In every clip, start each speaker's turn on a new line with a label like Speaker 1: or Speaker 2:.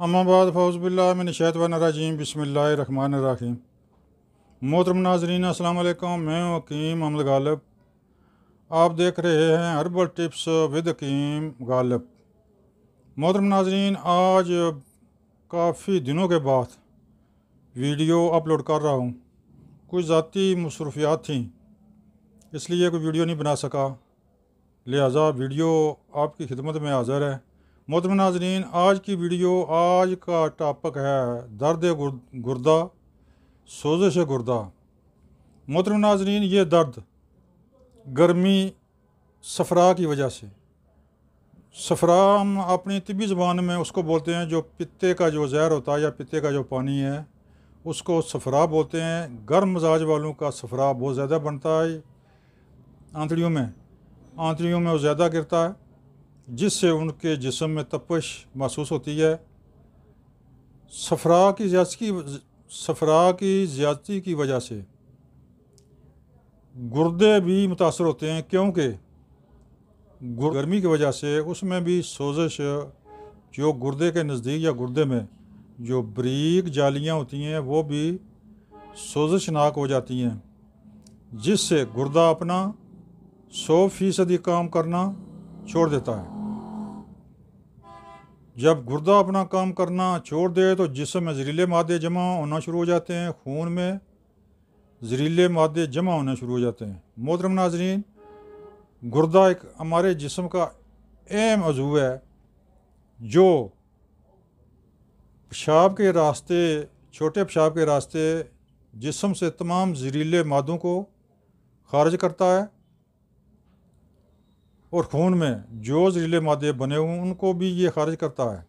Speaker 1: अम्माबाद फ़ौज़बिल्लाशैतवानरजीम बसमीम मोहतरम नाजरीन वालेकुम मैं हकीम अमल गालिब। आप देख रहे हैं herbal tips with Hakim Ghalib. मोहतरम नाजरीन, आज काफ़ी दिनों के बाद वीडियो अपलोड कर रहा हूँ। कुछ ज़ाती मसरूफियात थी, इसलिए कोई वीडियो नहीं बना सका। लिहाजा वीडियो आपकी खिदमत में हाज़िर है। मोहतरम नाजरीन, आज की वीडियो आज का टॉपिक है दर्द गुर्दा, सोजश गुर्दा। मोहतरम नाजरीन, ये दर्द गर्मी, सफरा की वजह से। सफरा हम अपनी तबी ज़बान में उसको बोलते हैं जो पित्ते का जो जहर होता है या पित्ते का जो पानी है, उसको सफरा बोलते हैं। गर्म मजाज वालों का सफरा बहुत ज़्यादा बनता है। आंतड़ियों में आंतड़ियों में वो ज़्यादा गिरता है। जिससे उनके जिसम में तपश महसूस होती है। सफरा की ज्यादती सफरा की ज़्यादती की वजह से गुर्दे भी मुतासर होते हैं। क्योंकि गर्मी की वजह से उसमें भी सोजिश जो गुर्दे के नज़दीक या गुर्दे में जो बरीक जालियाँ होती हैं, वो भी सोजिशनाक हो जाती हैं, जिससे गुर्दा अपना सौ फ़ीसदी काम करना छोड़ देता है। जब गुर्दा अपना काम करना छोड़ दे तो जिसम में जहरीले मादे जमा होना शुरू हो जाते हैं, खून में जहरीले मादे जमा होना शुरू हो जाते हैं। मोहतरम नाजरीन, गुर्दा एक हमारे जिसम का अहम अजू है, जो पेशाब के रास्ते, छोटे पेशाब के रास्ते जिसम से तमाम जहरीले मादों को खारिज करता है। और खून में जो जहरीले मादे बने हुए उनको भी ये खारिज करता है।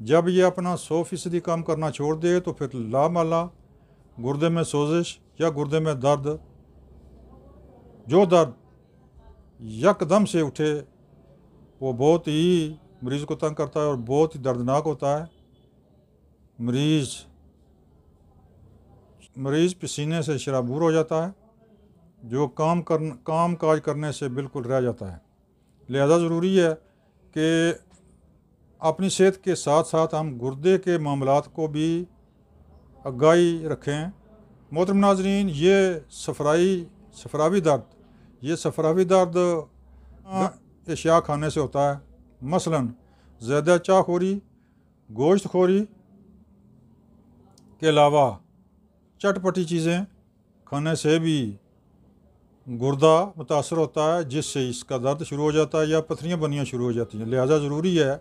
Speaker 1: जब ये अपना सौ फ़ीसदी काम करना छोड़ दे तो फिर लामाला गुर्दे में सोजिश या गुर्दे में दर्द, जो दर्द यकदम से उठे, वो बहुत ही मरीज़ को तंग करता है और बहुत ही दर्दनाक होता है। मरीज़ मरीज़ पसीने से शराबूर हो जाता है, जो काम कर काम काज करने से बिल्कुल रह जाता है। लिहाजा ज़रूरी है कि अपनी सेहत के साथ साथ हम गुर्दे के मामला को भी आगाही रखें। मोहतरम नाजरीन, ये सफराई, सफरावी दर्द, ये सफरावी दर्द एशिया खाने से होता है। मसलन ज़्यादा चाह खोरी गोश्त खोरी के अलावा चटपटी चीज़ें खाने से भी गुर्दा मुतासर होता है, जिससे इसका दर्द शुरू हो जाता है या पथरियाँ बननियाँ शुरू हो जाती हैं। लिहाजा ज़रूरी है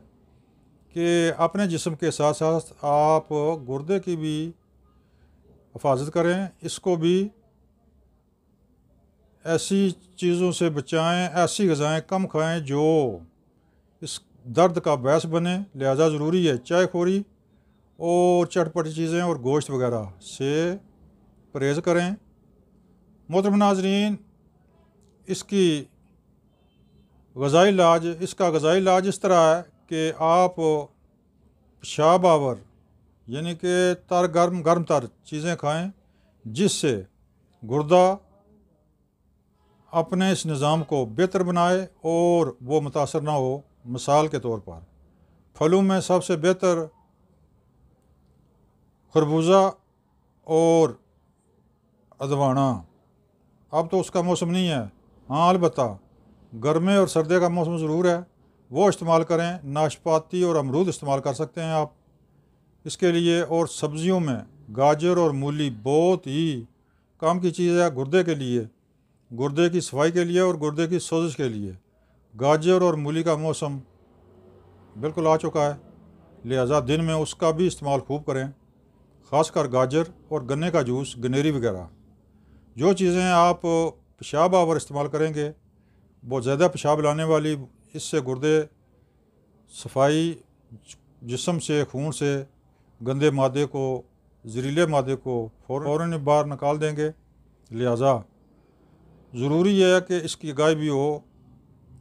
Speaker 1: कि अपने जिसम के साथ साथ आप गुर्दे की भी हिफाजत करें, इसको भी ऐसी चीज़ों से बचाएँ, ऐसी गज़ाएँ कम खाएँ जो इस दर्द का बहस बने। लिहाजा ज़रूरी है चाय खोरी और चटपटी चीज़ें और गोश्त वगैरह से परहेज़ करें। मोहतरम नाजरीन इसकी गज़ाई इलाज इसका गज़ाई इलाज इस तरह है कि आप पेशाब आवर यानी कि तर गर्म गर्म तर चीज़ें खाएँ, जिससे गुर्दा अपने इस निज़ाम को बेहतर बनाए और वो मुतासर ना हो, मिसाल के तौर पर। फलों में सबसे बेहतर खरबूजा और अदवाना। अब तो उसका मौसम नहीं है। हाँ अलबत् गर्मे और सर्दी का मौसम ज़रूर है। वो इस्तेमाल करें, नाशपाती और अमरूद इस्तेमाल कर सकते हैं आप। इसके लिए और सब्ज़ियों में गाजर और मूली बहुत ही काम की चीज़ है गुर्दे के लिए, गुर्दे की सफ़ाई के लिए और गुर्दे की सोजिश के लिए। गाजर और मूली का मौसम बिल्कुल आ चुका है, लिहाजा दिन में उसका भी इस्तेमाल खूब करें, ख़ासकर गाजर और गन्ने का जूस, गनेरी वगैरह। जो चीज़ें आप पेशाब आवर इस्तेमाल करेंगे। बहुत ज़्यादा पेशाब लाने वाली इससे गुर्दे, सफ़ाई जिसम से, खून से, गंदे मादे को, जहरीले मादे को फ़ौर बाहर निकाल देंगे। लिहाजा ज़रूरी है कि इसकी गाय भी हो।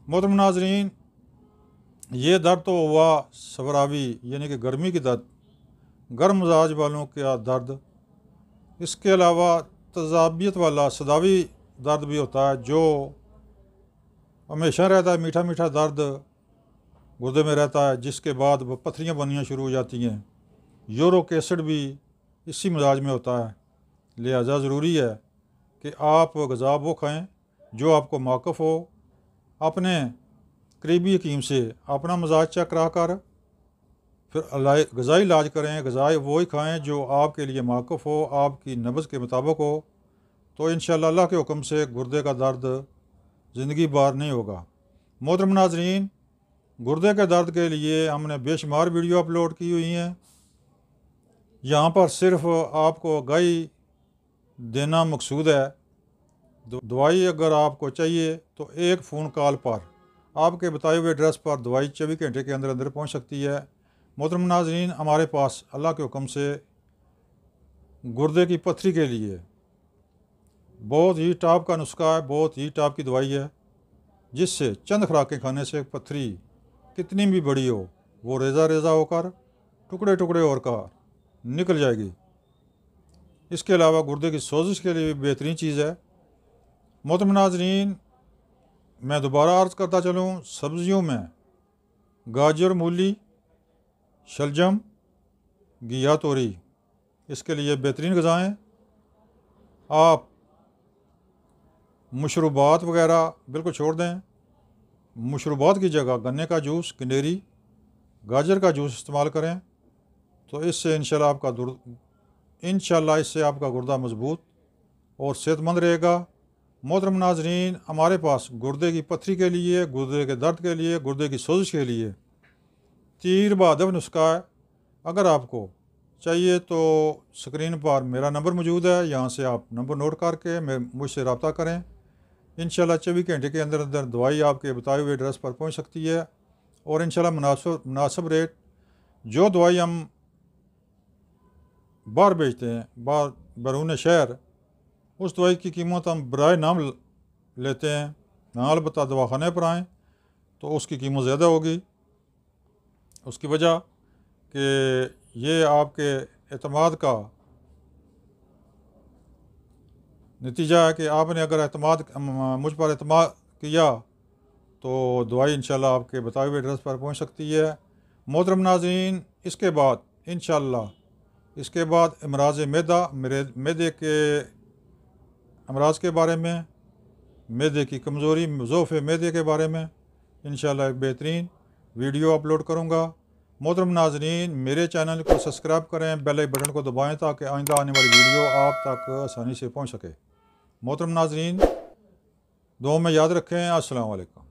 Speaker 1: मोहतरम नाजरीन, ये दर्द तो हुआ सवरावी, यानी कि गर्मी की दर्द, गर्म मिजाज वालों का दर्द। इसके अलावा तजाबियत वाला, सदावी दर्द भी होता है, जो हमेशा रहता है, मीठा मीठा दर्द गुर्दे में रहता है, जिसके बाद पथरियाँ बननियाँ शुरू हो जाती हैं। यूरोक एसिड भी इसी मिजाज में होता है। लिहाजा ज़रूरी है कि आप गज़ा वो खाएँ, जो आपको मौक़ हो। अपने करीबी हकीम से अपना मजाज चेक करा कर, फिर गज़ाई इलाज करें, गज़ाई वो ही खाएँ, जो आपके लिए मौक़ हो, आपकी नब्ज़ के मुताबिक हो। तो इन अल्लाह के हुक्म से गुर्दे का दर्द ज़िंदगी बार नहीं होगा। मोहतरम नाजरीन, गुर्दे के दर्द के लिए हमने बेशुमार वीडियो अपलोड की हुई हैं। यहाँ पर सिर्फ़ आपको आगाही देना मकसूद है। दवाई अगर आपको चाहिए तो एक फ़ोन कॉल पर। आपके बताए हुए एड्रेस पर दवाई चौबीस घंटे के अंदर अंदर पहुँच सकती है। मोहतरम नाजरीन, हमारे पास अल्लाह के हुक्म से गुर्दे की पथरी के लिए बहुत ही टाप का नुस्खा है, बहुत ही टाप की दवाई है, जिससे चंद खुराकें खाने से पथरी कितनी भी बड़ी हो, वो रेज़ा रेज़ा होकर टुकड़े टुकड़े और का निकल जाएगी। इसके अलावा गुर्दे की सोजिश के लिए भी बेहतरीन चीज़ है। मोहतम नाजरीन, मैं दोबारा अर्ज़ करता चलूँ, सब्ज़ियों में गाजर, मूली, शलजम, घिया, तोरी, इसके लिए बेहतरीन गज़ाएँ। आप मशरूबात वगैरह, बिल्कुल छोड़ दें। मशरूबात की जगह गन्ने का जूस, कनेरी, गाजर का जूस इस्तेमाल करें। तो इससे इन आपका दुर इन इससे आपका गुर्दा मज़बूत और सेहतमंद रहेगा। मोहतरम नाजरीन, हमारे पास गुर्दे की पथरी के लिए, गुर्दे के दर्द के लिए, गुर्दे की सोजिश के लिए तीर बहादब नुस्खा है। अगर आपको चाहिए तो स्क्रीन पर मेरा नंबर मौजूद है, यहाँ से आप नंबर नोट करके मुझसे रबता करें। इन चौबीस घंटे के अंदर अंदर दवाई आपके बताए हुए एड्रेस पर पहुँच सकती है और इन मुनासब मुनासब रेट जो दवाई हम बाहर बेचते हैं, बाहर बैरून शहर, उस दवाई की कीमत हम बर नाम लेते हैं। ना अलबत् दवाखाने पर आएँ तो उसकी कीमत ज़्यादा होगी। उसकी वजह कि ये आपके अतमाद का नतीजा है कि आपने अगर अतमाद मुझ पर अतमाद किया तो दवाई इन आपके बताए हुए एड्रेस पर पहुँच सकती है। मोहतरम नाजीन इसके बाद इन इसके बाद अमराज मैदा मेरे मैदे के अमराज के बारे में मैदे की कमज़ोरी, ज़ोफ़ मैदे के बारे में इन एक बेहतरीन वीडियो अपलोड करूँगा। मोहतरम नाजरीन, मेरे चैनल को सब्सक्राइब करें, बेल बटन को दबाएँ ताकि आइंदा आने वाली वीडियो आप तक आसानी से पहुँच सके। मोहतरम नाजरीन दो में याद रखें असलकम